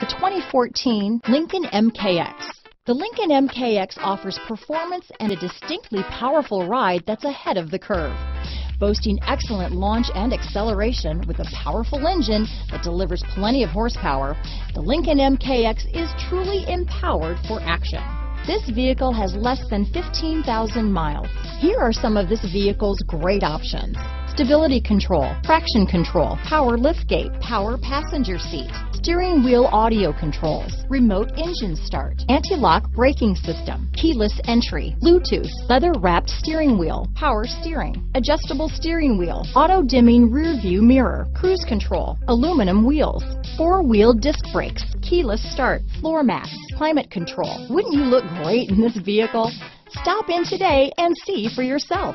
The 2014 Lincoln MKX. The Lincoln MKX offers performance and a distinctly powerful ride that's ahead of the curve. Boasting excellent launch and acceleration with a powerful engine that delivers plenty of horsepower, the Lincoln MKX is truly empowered for action. This vehicle has less than 15,000 miles. Here are some of this vehicle's great options stability control, traction control, power liftgate, power passenger seat, steering wheel audio controls, remote engine start, anti-lock braking system, keyless entry, Bluetooth, leather wrapped steering wheel, power steering, adjustable steering wheel, auto dimming rear view mirror, cruise control, aluminum wheels, four wheel disc brakes, keyless start, floor mats, climate control. Wouldn't you look great in this vehicle? Stop in today and see for yourself.